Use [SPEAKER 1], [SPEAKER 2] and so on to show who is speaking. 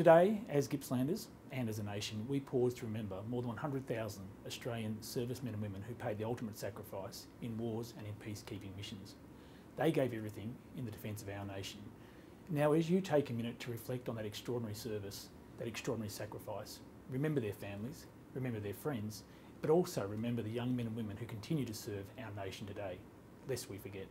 [SPEAKER 1] Today, as Gippslanders and as a nation, we pause to remember more than 100,000 Australian servicemen and women who paid the ultimate sacrifice in wars and in peacekeeping missions. They gave everything in the defence of our nation. Now, as you take a minute to reflect on that extraordinary service, that extraordinary sacrifice, remember their families, remember their friends, but also remember the young men and women who continue to serve our nation today, lest we forget.